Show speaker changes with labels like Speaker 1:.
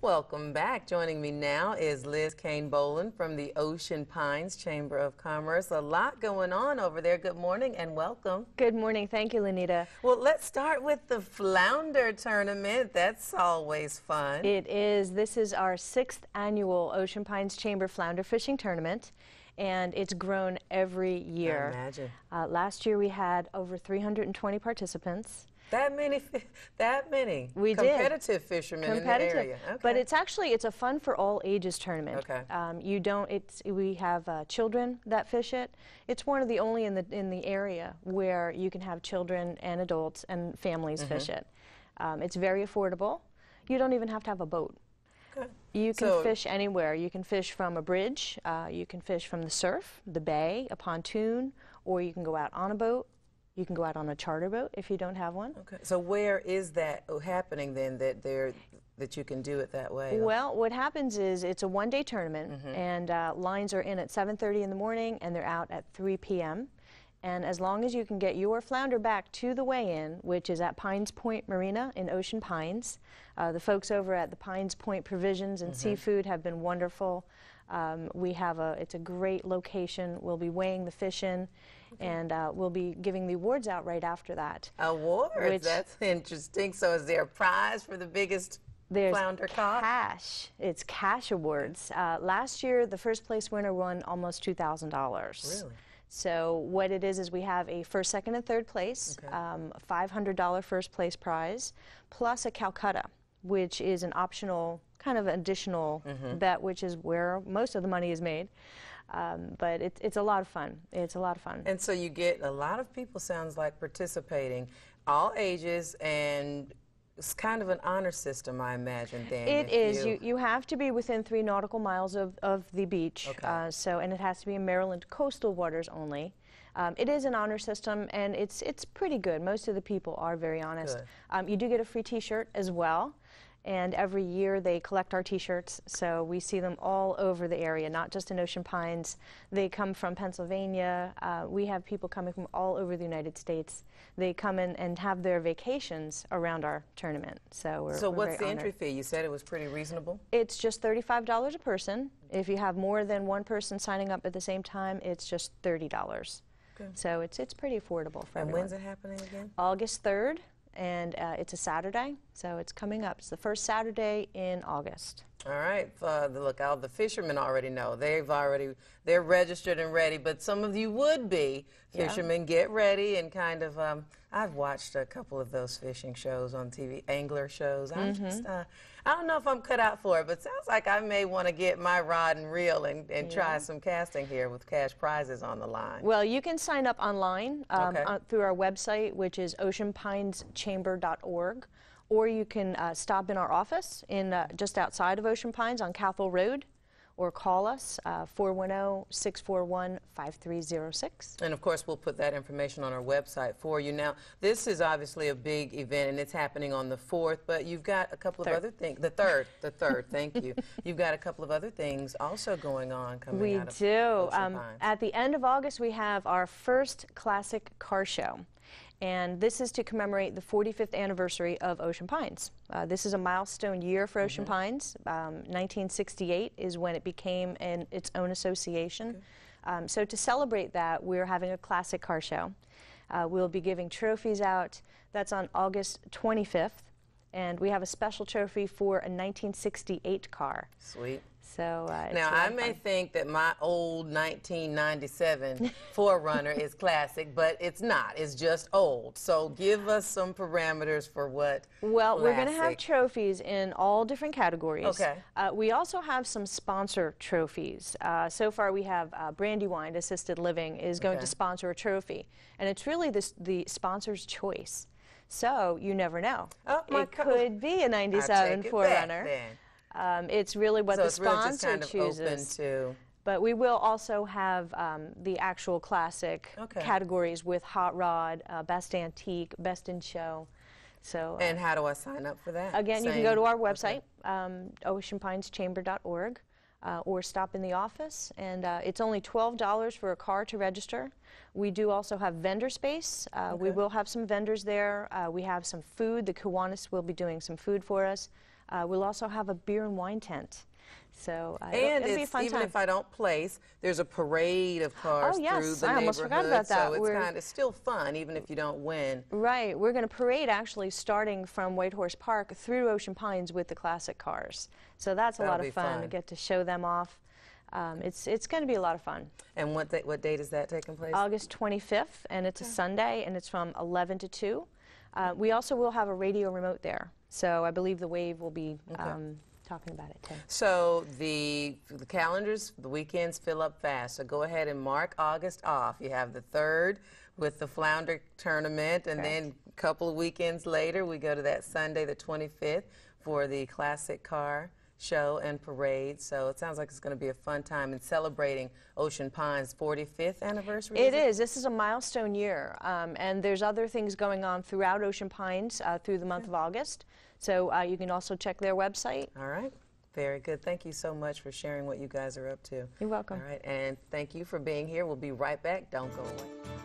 Speaker 1: Welcome back. Joining me now is Liz Kane Boland from the Ocean Pines Chamber of Commerce. A lot going on over there. Good morning and welcome.
Speaker 2: Good morning. Thank you, Lenita.
Speaker 1: Well, let's start with the Flounder Tournament. That's always fun.
Speaker 2: It is. This is our sixth annual Ocean Pines Chamber Flounder Fishing Tournament and it's grown every year.
Speaker 1: I imagine.
Speaker 2: Uh, last year we had over 320 participants.
Speaker 1: That many, that many.
Speaker 2: We
Speaker 1: competitive
Speaker 2: did.
Speaker 1: fishermen
Speaker 2: competitive.
Speaker 1: in the area. Okay.
Speaker 2: But it's actually it's a fun for all ages tournament.
Speaker 1: Okay.
Speaker 2: Um, you don't. It's we have uh, children that fish it. It's one of the only in the in the area where you can have children and adults and families mm -hmm. fish it. Um, it's very affordable. You don't even have to have a boat.
Speaker 1: Okay.
Speaker 2: You can so fish anywhere. You can fish from a bridge. Uh, you can fish from the surf, the bay, a pontoon, or you can go out on a boat you can go out on a charter boat if you don't have one.
Speaker 1: Okay. So where is that happening then that there that you can do it that way?
Speaker 2: Well, what happens is it's a one-day tournament, mm -hmm. and uh, lines are in at 7:30 in the morning, and they're out at 3 p.m. And as long as you can get your flounder back to the weigh-in, which is at Pines Point Marina in Ocean Pines, uh, the folks over at the Pines Point Provisions and mm -hmm. Seafood have been wonderful. Um, we have a, it's a great location. We'll be weighing the fish in, okay. and uh, we'll be giving the awards out right after that.
Speaker 1: Awards? Which, That's interesting. So is there a prize for the biggest
Speaker 2: there's
Speaker 1: flounder caught?
Speaker 2: cash. It's cash awards. Uh, last year, the first place winner won almost
Speaker 1: $2,000.
Speaker 2: Really? So what it is is we have a first, second, and third place, okay. um, $500 first place prize, plus a Calcutta, which is an optional kind of additional mm -hmm. bet, which is where most of the money is made. Um, but it, it's a lot of fun. It's a lot of fun.
Speaker 1: And so you get a lot of people, sounds like, participating, all ages, and it's kind of an honor system, I imagine, then.
Speaker 2: It is. You, you have to be within three nautical miles of, of the beach.
Speaker 1: Okay.
Speaker 2: Uh, so, and it has to be in Maryland coastal waters only. Um, it is an honor system, and it's it's pretty good. Most of the people are very honest. Um, you do get a free T-shirt as well and every year they collect our t-shirts so we see them all over the area not just in ocean pines. They come from pennsylvania. Uh, we have people coming from all over the united states. They come in and have their vacations around our tournament so we're
Speaker 1: so
Speaker 2: we're
Speaker 1: what's the
Speaker 2: honored.
Speaker 1: entry fee? You said it was pretty reasonable?
Speaker 2: It's just $35 a person. If you have more than one person signing up at the same time it's just $30 okay. so it's it's pretty affordable for
Speaker 1: and
Speaker 2: everyone.
Speaker 1: when's it happening again?
Speaker 2: August 3rd and uh, it's a Saturday, so it's coming up. It's the first Saturday in August.
Speaker 1: All right, uh, look, all the fishermen already know. They've already, they're registered and ready, but some of you would be fishermen. Yeah. Get ready and kind of, um, I've watched a couple of those fishing shows on TV, angler shows. I'm mm -hmm. just, uh, I don't know if I'm cut out for it, but sounds like I may want to get my rod and reel and, and yeah. try some casting here with cash prizes on the line.
Speaker 2: Well, you can sign up online um, okay. uh, through our website, which is oceanpineschamber.org or you can uh, stop in our office in uh, just outside of Ocean Pines on Cathell Road or call us 410-641-5306. Uh,
Speaker 1: and of course, we'll put that information on our website for you. Now, this is obviously a big event, and it's happening on the 4th, but you've got a couple
Speaker 2: third.
Speaker 1: of other things. The 3rd, the 3rd, thank you. You've got a couple of other things also going on coming
Speaker 2: we do. Um, at the end of August, we have our first classic car show and this is to commemorate the 45th anniversary of Ocean Pines. Uh, this is a milestone year for Ocean mm -hmm. Pines. Um, 1968 is when it became an, its own association. Okay. Um, so to celebrate that, we're having a classic car show. Uh, we'll be giving trophies out. That's on August 25th. And we have a special trophy for a 1968 car.
Speaker 1: Sweet.
Speaker 2: So uh,
Speaker 1: now
Speaker 2: really
Speaker 1: I may
Speaker 2: fun.
Speaker 1: think that my old 1997 4Runner is classic, but it's not. It's just old. So give us some parameters for what.
Speaker 2: Well,
Speaker 1: classic.
Speaker 2: we're going to have trophies in all different categories.
Speaker 1: Okay.
Speaker 2: Uh, we also have some sponsor trophies. Uh, so far, we have uh, Brandywine Assisted Living is going okay. to sponsor a trophy, and it's really this, the sponsor's choice. So you never know.
Speaker 1: Oh,
Speaker 2: it could be a 97 4Runner. Um, it's really what
Speaker 1: so
Speaker 2: the sponsor
Speaker 1: really
Speaker 2: chooses.
Speaker 1: to
Speaker 2: but we will also have um, the actual classic
Speaker 1: okay.
Speaker 2: categories with hot rod, uh, best antique, best in show. So.
Speaker 1: Uh, and how do I sign up for that?
Speaker 2: Again, Same. you can go to our website, okay. um, oceanpineschamber.org. Uh, or stop in the office. And uh, it's only $12 for a car to register. We do also have vendor space. Uh, okay. We will have some vendors there. Uh, we have some food. The Kiwanis will be doing some food for us. Uh, we'll also have a beer and wine tent. So uh, it'll, it'll a fun
Speaker 1: even
Speaker 2: time.
Speaker 1: if I don't place, there's a parade of cars
Speaker 2: Oh, yes,
Speaker 1: through the
Speaker 2: I almost forgot about that.
Speaker 1: So it's kind of still fun, even if you don't win.
Speaker 2: Right, we're going to parade actually starting from Whitehorse Park through Ocean Pines with the classic cars. So that's a
Speaker 1: That'll
Speaker 2: lot of fun, to
Speaker 1: fun.
Speaker 2: get to show them off. Um, it's it's going to be a lot of fun.
Speaker 1: And what what date is that taking place?
Speaker 2: August 25th, and it's a Sunday, and it's from 11 to 2. Uh, we also will have a radio remote there, so I believe the Wave will be um, talking about it too.
Speaker 1: So the the calendars, the weekends fill up fast. So go ahead and mark August off. You have the third with the Flounder tournament, and then a couple of weekends later, we go to that Sunday, the 25th, for the classic car show and parade. So it sounds like it's going to be a fun time in celebrating Ocean Pines' 45th anniversary.
Speaker 2: It is. This is a milestone year, um, and there's other things going on throughout Ocean Pines uh, through the month of August. So uh, you can also check their website.
Speaker 1: All right. Very good. Thank you so much for sharing what you guys are up to.
Speaker 2: You're welcome.
Speaker 1: All right. And thank you for being here. We'll be right back. Don't go away.